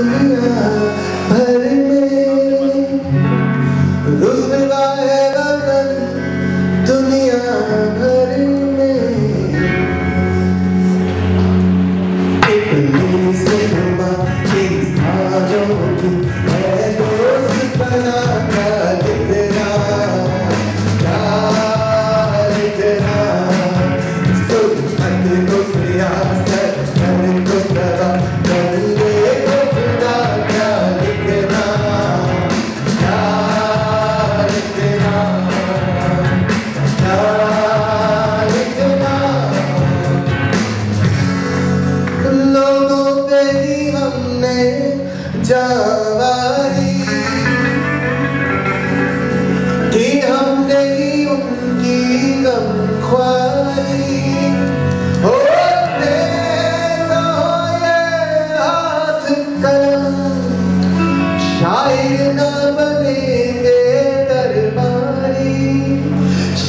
Yeah.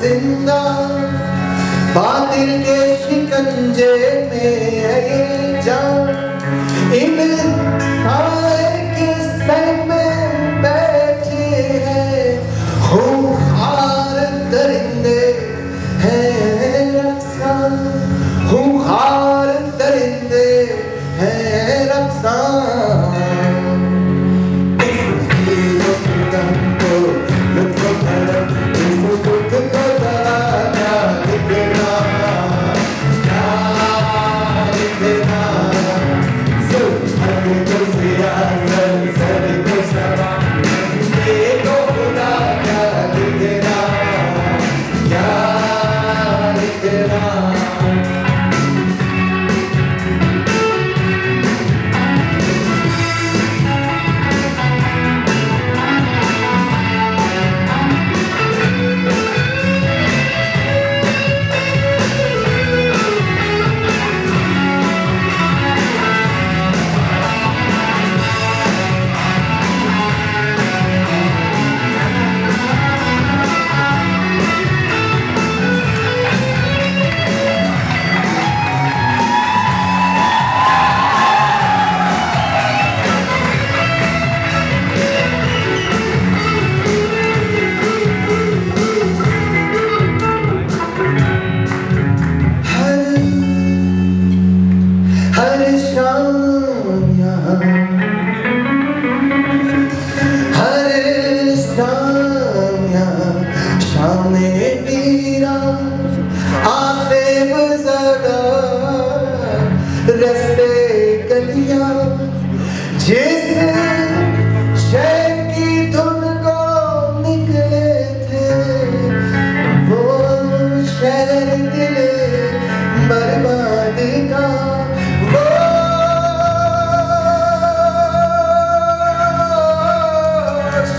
ज़िंदा। बातिल के शिकंजे में है ये इन सारे के संग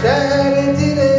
Saturday.